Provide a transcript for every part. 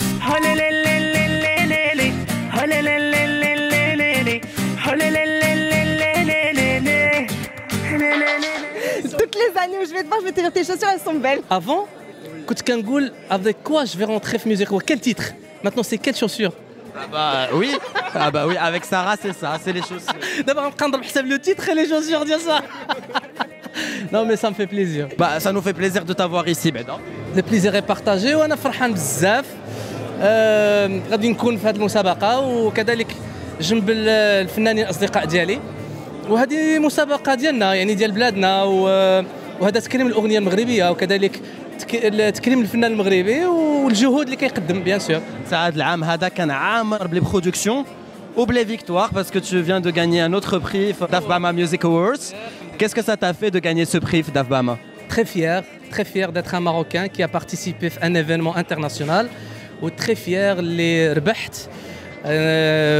Toutes les années où je vais te voir, je vais te dire tes chaussures, elles sont belles. Avant, Kangoul, avec quoi je vais rentrer musique Quel titre? Maintenant, c'est quelle chaussure? Ah bah euh, oui, ah bah oui, avec Sarah c'est ça, c'est les chaussures. D'abord on prend le titre et les chaussures, dire ça. non mais ça me fait plaisir. Bah ça nous fait plaisir de t'avoir ici, ben non. Le plaisir est partagé وانا فرحان بزاف. آه غادي نكون في هذه المسابقة وكذلك جنب الفنانين الاصدقاء ديالي وهذه مسابقة ديالنا يعني ديال بلادنا وهذا تكريم الاغنية المغربية وكذلك تكريم الفنان المغربي والجهود اللي كيقدم بيان سور سعد العام هذا كان عامر بلي برودكسيون وبلي فيكتوار parce que tu viens de gagner un autre prix d'Afbama Music Awards. Qu'est-ce que ça t'a fait de gagner ce prix d'Afbama Très fier, très fier d'être un Marocain qui a participé à un événement international وتري فيير اللي ربحت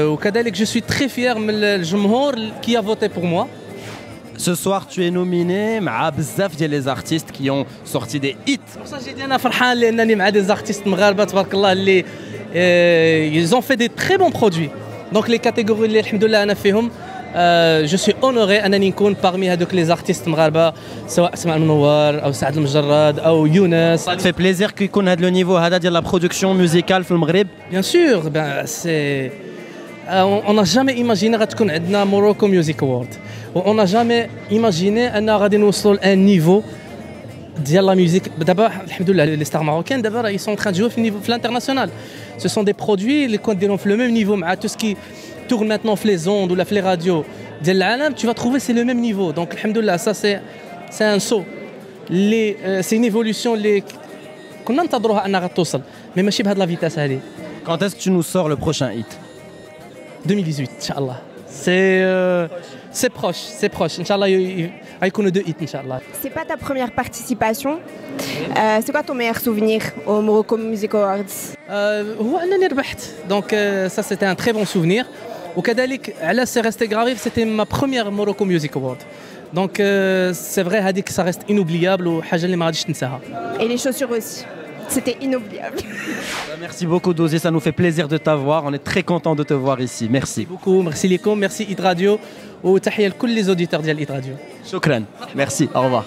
وكذلك جو سوي تري فيير من الجمهور كي a voté pour moi Ce soir, tu es nominé مع بزاف ديال les artistes qui ont sorti des hits. Pour ça, j'ai dit انا فرحان لانني مع des artistes مغاربه تبارك الله اللي ils ont fait des très bons produits. Donc les catégories اللي الحمد لله انا فيهم Euh, je suis honoré انني نكون parmi هذوك les artistes مغاربه سواء اسماء المنور او سعد المجرد او يونس. Ça te fait plaisir يكون هذا le niveau هذا ديال la production musicale في المغرب. Bien sûr, ben c'est on n'a jamais imaginé غتكون عندنا Morocco Music Award. On n'a jamais imaginé ان غادي نوصلوا لان نيفو ديال لا ميوزيك دابا الحمد لله لي ستار ماروكان دابا ils sont en train de jouer في niveau في l'international. Ce sont des produits اللي كون ديرهم في le même niveau مع tout ce qui tourne maintenant les ondes ou la les radios tu vas trouver c'est le même niveau. Donc, alhamdoulilah, ça c'est c'est un saut. Euh, c'est une évolution qu'on a à mais je pas de la vitesse. Quand est-ce que tu nous sors le prochain hit? 2018, Inch'Allah. C'est euh, c'est proche, c'est proche. Inch'Allah, il y a deux hits, Inch'Allah. C'est pas ta première participation? Euh, c'est quoi ton meilleur souvenir au Morocco Music Awards? Euh, Donc, euh, ça c'était un très bon souvenir. وكذلك علاش سي ريستي غرافيف سيتي ما بروميير موروكو ميوزيك اوورد دونك سي فري هذيك سا ريست انوبليابل وحاجه اللي ما غاديش تنساها اي لي شوسور اوسي C'était inoubliable. Merci beaucoup Dosé, ça nous fait plaisir de t'avoir. On est très content de te voir ici. Merci. Merci beaucoup, merci Likom, merci Hit Radio وتحية لكل les auditeurs ديال Hit Radio. شكرا. Merci, au revoir.